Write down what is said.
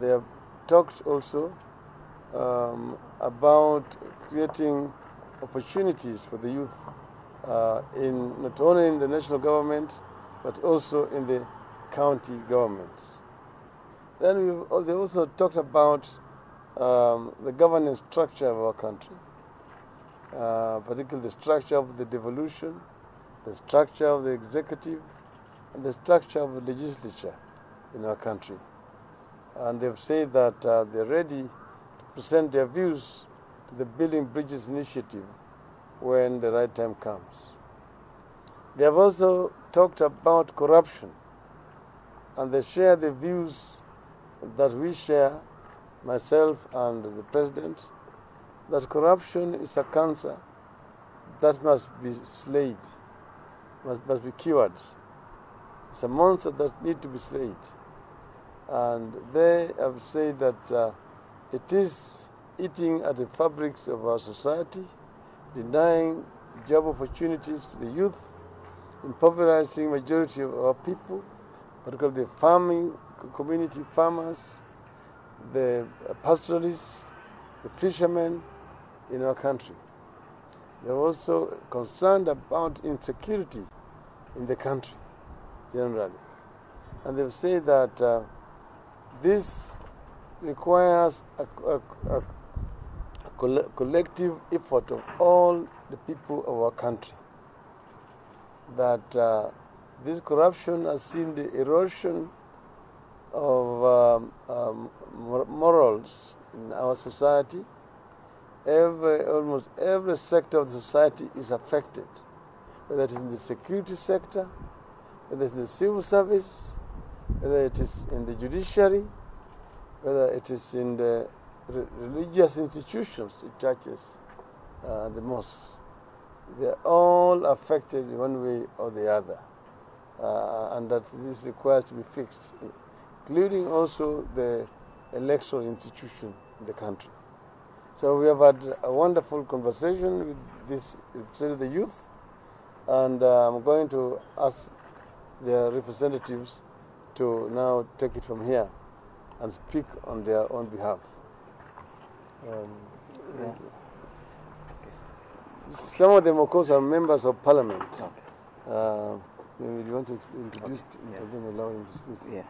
They have talked also um, about creating opportunities for the youth uh, in not only in the national government but also in the county governments. Then we they also talked about um, the governance structure of our country, uh, particularly the structure of the devolution, the structure of the executive, and the structure of the legislature in our country. And they've said that uh, they're ready to present their views to the Building Bridges Initiative when the right time comes. They have also talked about corruption and they share the views that we share, myself and the President, that corruption is a cancer that must be slayed, must, must be cured. It's a monster that needs to be slayed. And they have said that uh, it is eating at the fabrics of our society, denying job opportunities to the youth, impoverishing majority of our people, particularly the farming community farmers, the pastoralists, the fishermen in our country. They're also concerned about insecurity in the country generally. And they've said that uh, this requires a, a, a collective effort of all the people of our country. That uh, this corruption has seen the erosion of um, um, morals in our society. Every, almost every sector of the society is affected, whether it is in the security sector, whether it's in the civil service, whether it is in the judiciary, whether it is in the re religious institutions, the churches, uh, the mosques. They're all affected one way or the other, uh, and that this requires to be fixed, including also the electoral institution in the country. So we have had a wonderful conversation with this representative of the youth, and uh, I'm going to ask their representatives to now take it from here and speak on their own behalf. Um, yeah. Some of them, of course, are members of parliament. Okay. Uh, maybe you want to introduce Okay. to them, allow him to speak. Yeah.